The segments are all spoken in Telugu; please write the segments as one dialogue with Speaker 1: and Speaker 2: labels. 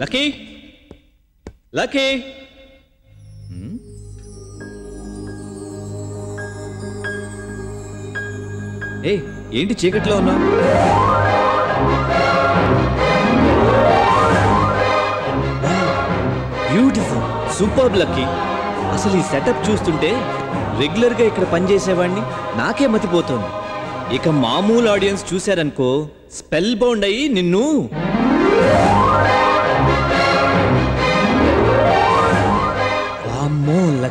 Speaker 1: లక్కీ? లక్కీ? ఏ ఏంటి చీకట్లో ఉన్నావు? Beautiful super Lucky. అసలు ఈ సెటప్ చూస్తుంటే రెగ్యులర్గా ఇక్కడ పనిచేసేవాడిని నాకే మతిపోతోంది. ఇక మామూలు ఆడియన్స్ చూశారనుకో స్పెల్ బౌండ్ అయ్యి నిన్ను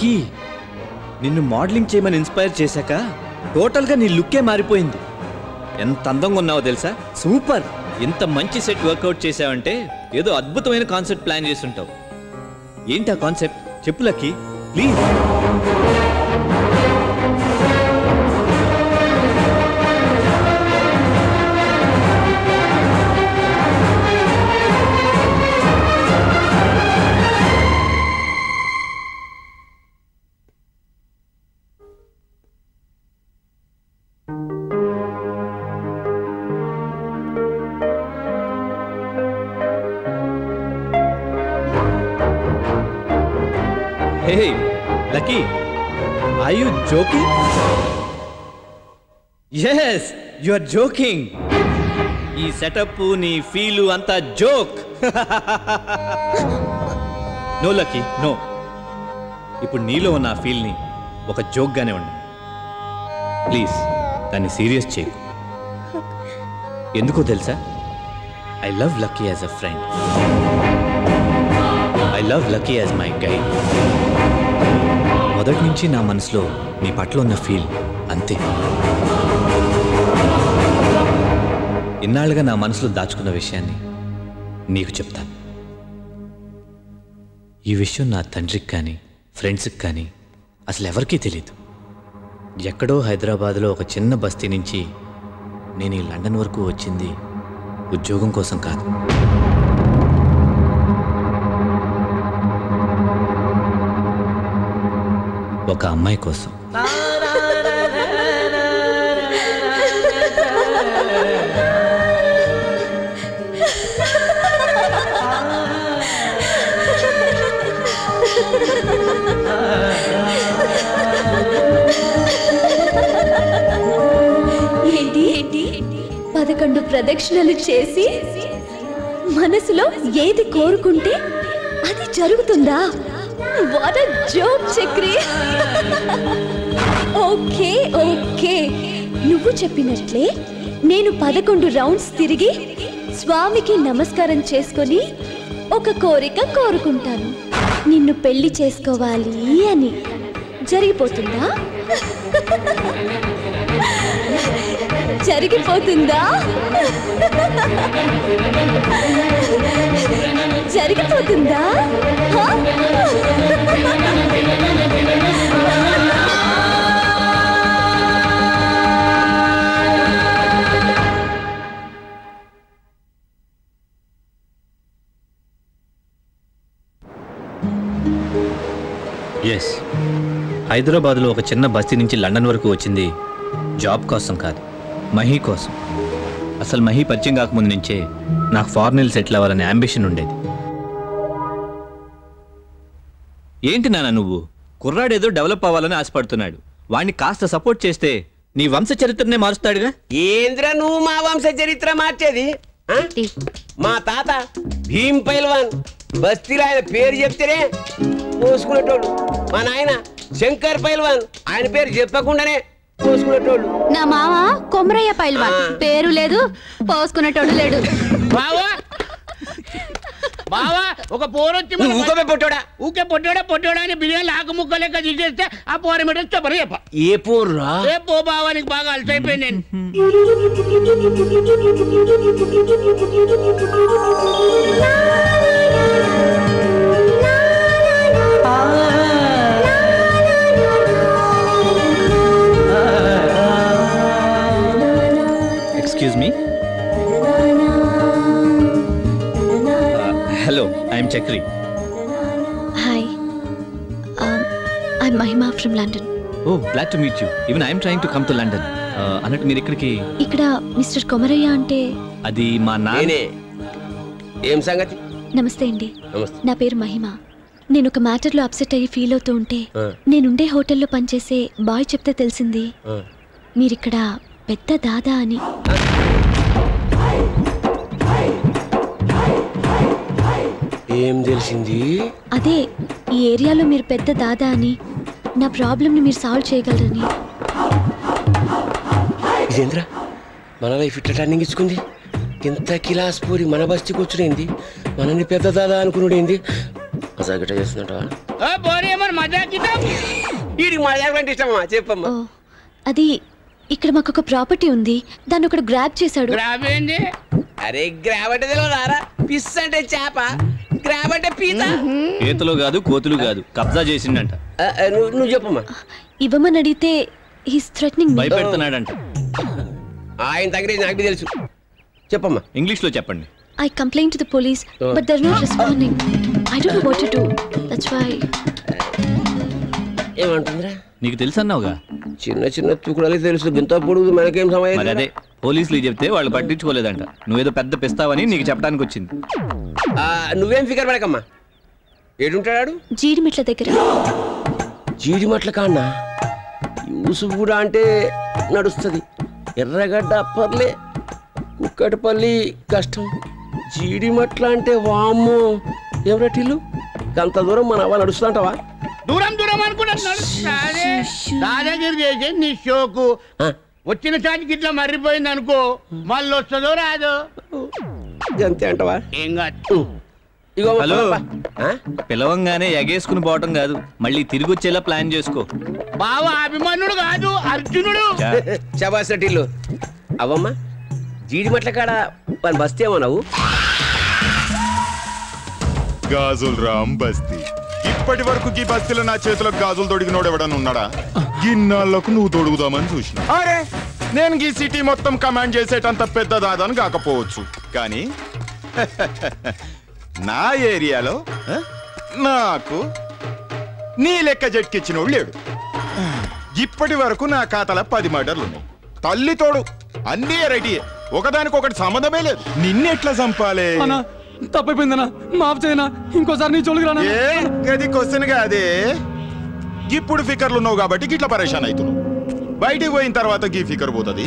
Speaker 1: లక్కీ నిన్ను మోడలింగ్ చేయమని ఇన్స్పైర్ చేశాక టోటల్గా నీ లుక్కే మారిపోయింది. ఎంత అందంగా ఉన్నావో తెలుసా? సూపర్! ఇంత మంచి సెట్ వర్కౌట్ చేసావంటే ఏదో అద్భుతమైన కాన్సెప్ట్ ప్లాన్ చేస్తుంటావు. ఏంటి ఆ కాన్సెప్ట్? చెప్పు Lucky please. Hey Lucky I you joking yes you are joking ఈ సెటప్ నీ ఫీలు అంతా జోక్ నో లక్కీ నో ఇప్పుడు నీలో ఉన్న ఆ ఫీల్ని ఒక జోక్గానే ఉండు. ప్లీజ్ దాన్ని సీరియస్ చేయకు. ఎందుకో తెలుసా? I love Lucky as a friend I love Lucky as my guide మొదటి నుంచి నా మనసులో నీ పట్ల ఉన్న ఫీల్ అంతే. ఇన్నాళ్ళుగా నా మనసులో దాచుకున్న విషయాన్ని నీకు చెప్తాను. ఈ విషయం నా తండ్రికి కానీ ఫ్రెండ్స్కి కానీ అసలు ఎవరికీ తెలియదు ఎక్కడో హైదరాబాద్లో ఒక చిన్న బస్తీ నుంచి నేను ఈ లండన్ వరకు వచ్చింది ఉద్యోగం కోసం కాదు. ఒక అమ్మాయి కోసం.
Speaker 2: ఏంటి ఏంటి? పదకొండు ప్రదక్షిణలు చేసి మనసులో ఏది కోరుకుంటే అది జరుగుతుందా? What joke Chakri okay okay నువ్వు చెప్పినట్లే నేను పదకొండు రౌండ్స్ తిరిగి స్వామికి నమస్కారం చేసుకొని ఒక కోరిక కోరుకుంటాను. నిన్ను పెళ్ళి చేసుకోవాలి అని. జరిగిపోతుందా? జరిగిపోతుందా? జరిగిపోతుందా?
Speaker 1: ఎస్ హైదరాబాద్లో ఒక చిన్న బస్తీ నుంచి లండన్ వరకు వచ్చింది జాబ్ కోసం కాదు. మహీ కోసం. అసలు మహీ పరిచయం కాకముందు నుంచే నాకు ఫారెన్ సెటిల్ అవ్వాలనే అంబిషన్ ఉండేది. ఏంటి నాన్న నువ్వు? కుర్రాడేదో డెవలప్ అవ్వాలని ఆశపడుతున్నాడు. వాడిని కాస్త సపోర్ట్ చేస్తే నీ వంశ చరిత్రనే మారుస్తాడుగా?
Speaker 3: ఏంద్రా నువ్వు మా వంశ చరిత్ర మార్చేది? ఆ? మా తాత భీమ్ పైల్వాన్ బస్తీలో ఆయన పేరు చెప్తేనే పోసుకునేటోళ్ళు మా నాయన శంకర్ పైల్వాన్. ఆయన పేరు చెప్పకుండానే పోసుకునేటోళ్ళు
Speaker 2: నా మామ కొమరయ్య పైల్వాన్ పేరు లేదు పోసుకునేటోడు లేడు
Speaker 4: బావా బావా ఒక పోరొచ్చి
Speaker 3: ఊకమే పొట్టోడా
Speaker 4: ఊకే పొట్టోడా పొట్టోడా అని బిర్యానీ ఆకు ముక్క లెక్క తీసేస్తే ఆ పోర మీద చెప్పరు చెప్ప
Speaker 3: ఏ పోర్రా
Speaker 4: ఏ పో బావా నీకు బాగా అలసైపోయింది నేను
Speaker 1: excuse me hello I'm Chakri
Speaker 2: hi I Mahima from London
Speaker 1: oh glad to meet you even I'm trying to come to London అన్నట్టు మీరు ఇక్కడికి
Speaker 2: ఇక్కడ మిస్టర్ కొమరయ్య అంటే
Speaker 1: అది మా
Speaker 3: నేనే. ఏం సంగతి?
Speaker 5: నమస్తే అండి.
Speaker 3: నమస్తే.
Speaker 5: నా పేరు మహిమ. నేను ఒక మ్యాటర్లో అప్సెట్ అయ్యి ఫీల్ అవుతూ ఉంటే. నేనుండే హోటల్లో పనిచేసే బాయ్ చెప్తే తెలిసింది. మీరిక్కడ పెద్ద దాదా అని.
Speaker 3: ఏం తెలిసింది?
Speaker 5: అదే ఈ ఏరియాలో మీరు పెద్ద దాదా అని. నా ప్రాబ్లమ్ని మీరు సాల్వ్ చేయగలరని.
Speaker 3: ఇదేంద్రా? మన వైఫ్ ఇట్లా టర్నింగ్ ఇచ్చుకుంది. ఇంత కిలాస్ పూరి మన బస్తికి వచ్చుడేంది మనని పెద్ద దాదా అనుకున్నాడేంది అసలు గిట్ట చేస్తున్నట్టవా
Speaker 4: ఓ పోనీ ఏమన్నా మజాక్ ఇద్దాం
Speaker 3: వీడికి మా అంటే ఇష్టమా? చెప్పమ్మా.
Speaker 5: అది ఇక్కడ మాకు ఒక ప్రాపర్టీ ఉంది. దాన్ని ఒకడు గ్రాప్ చేశాడు.
Speaker 4: గ్రాబ్ ఏంది
Speaker 3: అరే గ్రాబ్ అంటే తెలియదారా పిస్ అంటే చేప. గ్రాబ్ అంటే పీత.
Speaker 1: కాదు కోతులు కాదు. కబ్జా చేసిండంట.
Speaker 3: నువ్వు చెప్పమ్మా.
Speaker 5: ఇవ్వమని అడిగితే హీస్ థ్రెటనింగ్
Speaker 1: భయపెడుతున్నాడంట.
Speaker 3: ఆయన దగ్గర నాకు తెలుసు. చెప్పమ్మా.
Speaker 1: ఇంగ్లీష్లో చెప్పండి.
Speaker 5: I complaint to the police but they're not responding I don't know what to do that's why
Speaker 3: ఏమంటుందిరా?
Speaker 1: నీకు తెలుసు అన్నావుగా
Speaker 3: చిన్న చిన్న తుకుడలకి తెలుసు. గింత పొడుగు మనకేం
Speaker 1: మరి
Speaker 3: సమయం
Speaker 1: అదే పోలీసులు చెప్తే వాళ్ళు పట్టించుకోలేదంట. నువ్వేదో పెద్ద పిస్తావని నీకు చెప్పడానికి వచ్చింది.
Speaker 3: ఆ, నువ్వేం ఫికర్ పడకమ్మా. ఏడుంటాడు
Speaker 5: జీడిమెట్ల దగ్గర.
Speaker 3: జీడిమట్ల కాన్నా? యూసుఫ్ కూడా అంటే నడుస్తుంది. ఎర్రగడ్డ పర్లే కుక్కటిపల్లి కష్టం. జీడిమట్ల అంటే వామ్మో. ఎవరటిల్లు? అంత దూరం మన అవ్వ నడుస్తుంటావా
Speaker 4: దూరం దూరం అనుకుంటున్నాడు దాదాగిరి చేసి నీ షోకు. వచ్చిన చాటికి ఇట్లా మర్రిపోయింది అనుకో మళ్ళీ వస్తుందో రాదో.
Speaker 3: అంతే అంటవా?
Speaker 4: ఏం కాదు.
Speaker 1: హలో.
Speaker 3: ఆ?
Speaker 1: పిలవంగానే ఎగేసుకుని పోవటం కాదు. మళ్ళీ తిరిగి వచ్చేలా ప్లాన్ చేసుకో.
Speaker 4: బావ అభిమన్యుడు కాదు అర్జునుడు.
Speaker 1: చా.
Speaker 3: శబాస్ టిల్లు అవమ్మా జీడిమట్ల కాడ మన బస్తీ ఏమన్నావు
Speaker 6: గాజులు రామ్ బస్తీ. ఇప్పటి వరకు ఈ బస్తీలో నా చేతిలో గాజులు తొడిగినోడు ఎవడన్నా ఉన్నాడా? గిన్నాళ్ళకు నువ్వు తొడుగుదామని చూసిన. అరే నేను ఈ సిటీ మొత్తం కమాండ్ చేసేటంత పెద్ద దాదాను కాకపోవచ్చు. కానీ? నా ఏరియాలో నాకు నీ లెక్క జట్కిచ్చినోడు లేడు. ఇప్పటి వరకు నా ఖాతాలో పది మర్డర్లు ఉన్నాయి తల్లి తోడు అన్నీ రెడీ ఒకదానికొకటి సంబంధమే లేదు. నిన్నెట్లా చంపాలే?
Speaker 7: అన్నా తప్పైపోయిందన్నా. మాఫ్ చేయనా? ఇంకోసారి నీ చోలుకు రానా?
Speaker 6: ఏ గది క్వశ్చన్ కాదే ఇప్పుడు ఫికర్లు ఉన్నావు కాబట్టి గిట్ల పరేషాన్ అవుతున్నావు బయటికి పోయిన తర్వాత గీ ఫికర్ పోతుంది.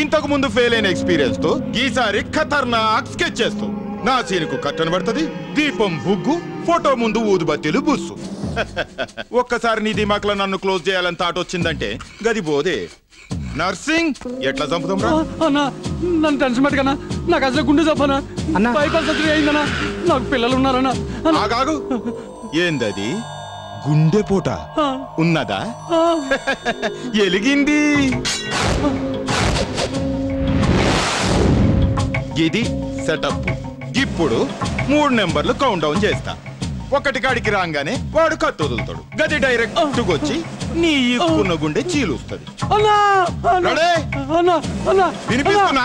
Speaker 6: ఇంతకు ముందు ఫెయిల్ అయిన ఎక్స్పీరియన్స్తో ఈసారి ఖతర్నాక్ స్కెచ్ చేస్తావు. నా సీనుకు కట్టన పడుతుంది దీపం బుగ్గు ఫోటో ముందు ఊదుబత్తీలు బుస్సు. ఒక్కసారి నీ దిమాక్లో నన్ను క్లోజ్ చేయాలని థాట్ వచ్చిందంటే గది పోదే. నర్సింగ్ ఎట్లా చంపుతాం
Speaker 7: నన్ను టెన్షన్ పెట్టకన్నా నాకు అసలు గుండె చెప్పనా బైపాస్ సర్జరీ అయిందన్నా నాకు పిల్లలు ఉన్నారన్నా అన్నా,
Speaker 6: ఆగాగు. ఏందది? గుండె పోట ఉన్నదా?
Speaker 7: ఆ,
Speaker 6: ఎలిగింది. ఇది సెటప్. ఇప్పుడు మూడు నెంబర్లు కౌంట్ డౌన్ చేస్తా. ఒకటి కాడికి రాగానే వాడు కత్తి వదులుతాడు. గది డైరెక్ట్ వచ్చి నీ ఇక్కున్న గుండె చీలుస్తుంది. రెడీ?
Speaker 7: అన్నా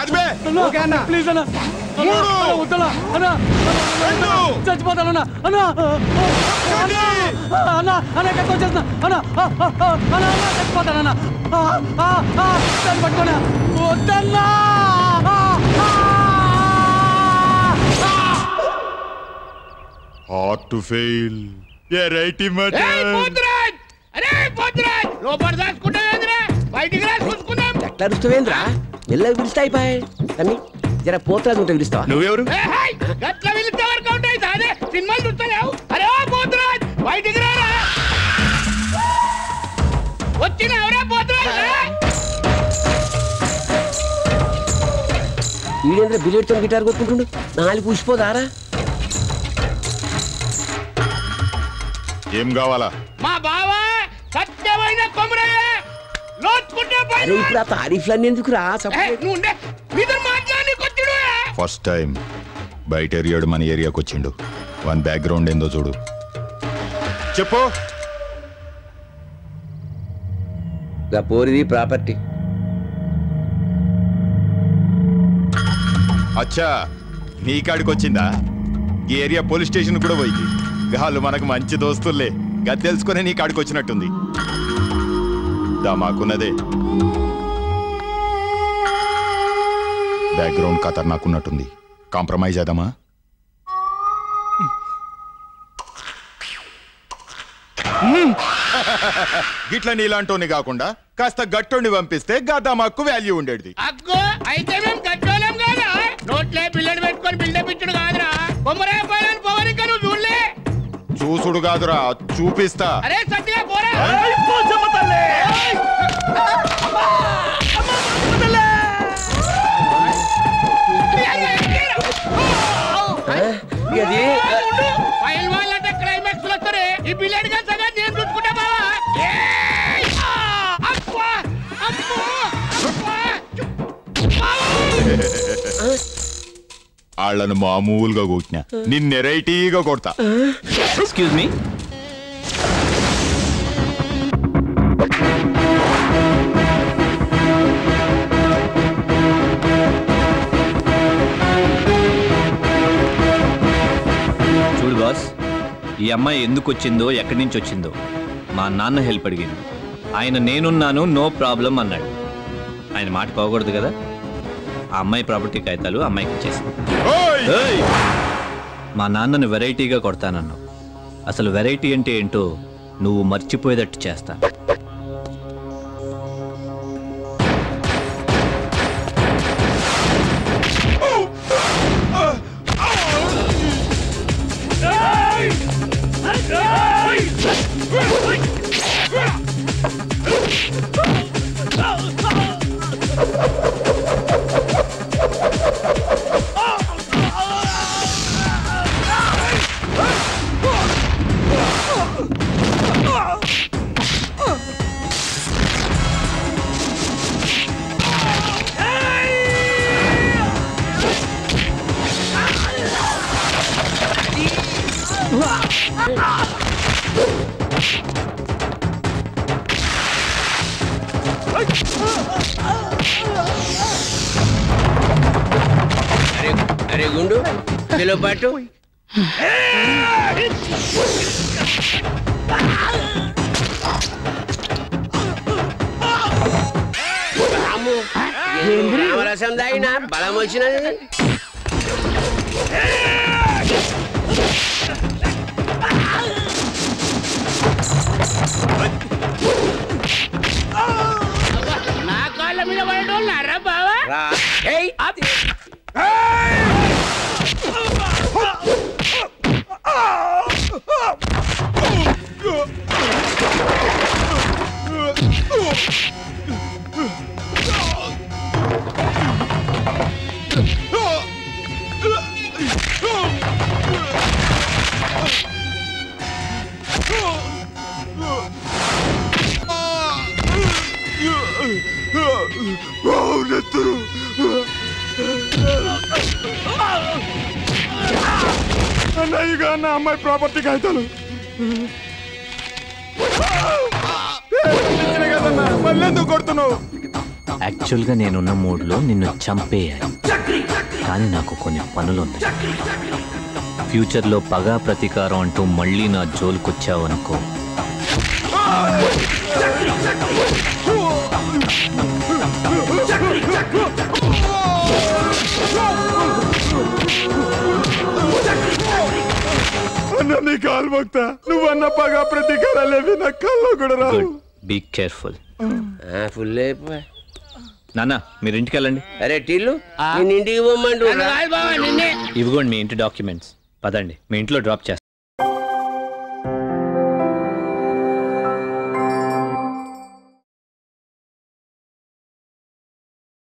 Speaker 6: హార్ట్ ఫెయిల్ ఏ రైట్
Speaker 4: పోతురాజ్! అరే పోతురాజ్! లోపల దాచుకుంటావేందిరా? బయటికి రా చూసుకుందాం.
Speaker 3: ఎట్లా అరుస్తావేంద్రా మెల్లగా పిలుస్తా అయిపోయి తమ్మి జర పోతురాజు ఉంటే పిలుస్తావా?
Speaker 6: నువ్వెవరు!
Speaker 4: గట్ల పిలిస్తే వరకు ఉంటాయి. అదే సినిమాలు చూస్తలేవు. అరే ఓ పోతురాజ్! బయటికి రారా? వచ్చిన ఎవరా పోతురాజ్!
Speaker 3: వీడేంద్ర బిల్లెట్తో గిటార్ కొట్టుకుంటుండు? నాలుగు పూసిపోదారా
Speaker 6: ఏం కావాలా?
Speaker 4: మా బావ సత్యమైన కొమరయ్య లోతుకుంటే
Speaker 3: అరే ఇప్పుడు ఆ తారీఫ్లన్నీ ఎందుకు రా
Speaker 4: నువ్వు ఉండే మీతో వచ్చిడు
Speaker 6: ఫస్ట్ టైం బయట ఏరియాడు మన ఏరియాకి వచ్చిండు. వన్ బ్యాక్గ్రౌండ్ ఏందో చూడు. చెప్పు.
Speaker 3: పోరిది ప్రాపర్టీ.
Speaker 6: అచ్చా నీ కాడికి వచ్చిందా? ఈ ఏరియా పోలీస్ స్టేషన్ కూడా పోయింది. వాళ్ళు మనకు మంచి దోస్తుల్లే. గది తెలుసుకునే నీ కాడికి వచ్చినట్టుంది. మాకున్నదే బ్యాక్గ్రౌండ్ కథ నాకున్నట్టుంది. కాంప్రమైజ్ అదమా గిట్ల నీలాంటోని కాకుండా కాస్త గట్టోని పంపిస్తే గదమాకు వాల్యూ ఉండేది.
Speaker 4: అగ్గో అయితే మేము గట్టోలేం కాదా? నోట్లే పిల్లలు పెట్టుకొని బిల్డప్ ఇచ్చుడు కాదురా.
Speaker 6: చూసుడు కాదురా చూపిస్తా
Speaker 4: అరే సత్యగా పోరా
Speaker 3: ఇది
Speaker 4: ఫైల్ వాళ్ళంటే క్లైమాక్స్లో వస్తారు ఈ బిల్లెడ్గా సగం నేను చూసుకుంటా బావా ఏయ్! ఆ! అబ్బా! అమ్మో! అబ్బా!
Speaker 6: వాళ్ళను మామూలుగా కొట్టినా. నిన్నెరైటీగా కొడతా.
Speaker 1: ఎక్స్క్యూజ్ మీ చూడు బాస్ ఈ అమ్మాయి ఎందుకు వచ్చిందో ఎక్కడి నుంచి వచ్చిందో. మా నాన్న హెల్ప్ అడిగింది ఆయన నేనున్నాను నో ప్రాబ్లం అన్నాడు. ఆయన మాట పోకూడదు కదా? ఆ అమ్మాయి ప్రాపర్టీ కాగితాలు అమ్మాయికి ఇచ్చేసింది! ఏయ్! మా నాన్నను వెరైటీగా కొడతానన్నావు అసలు వెరైటీ అంటే ఏంటో నువ్వు మర్చిపోయేటట్టు చేస్తా
Speaker 3: అరే అరే గుండు పిలో పాటు. రామరసం తాగినా బలం వచ్చినది.
Speaker 4: నా కాళ్ళ మీద పడేటోళ్ళారా బావా.
Speaker 3: రా.
Speaker 6: అమ్మాయి ప్రాపర్టీ కాగితాలు కదన్నా మళ్ళీ ఎందుకు కొడుతున్నావు
Speaker 1: యాక్చువల్గా నేనున్న మూడ్లో నిన్ను చంపేయాలి కానీ నాకు కొన్ని పనులున్నాయి ఫ్యూచర్లో పగా ప్రతీకారం అంటూ మళ్ళీ నా జోలికొచ్చావనుకో
Speaker 6: నీ కాలు మొక్తా నువ్వు అన్న పగా ప్రతీకారాలేవి నా కల్లో కూడా రావు.
Speaker 1: బీ కేర్ఫుల్
Speaker 3: ఫుల్ అయిపోయా
Speaker 1: నాన్న మీరు ఇంటికి వెళ్ళండి.
Speaker 3: అరే నేను ఇంటికి
Speaker 1: ఇవిగోండి మీ ఇంటి డాక్యుమెంట్స్. పదండి మీ ఇంట్లో డ్రాప్ చేస్తాను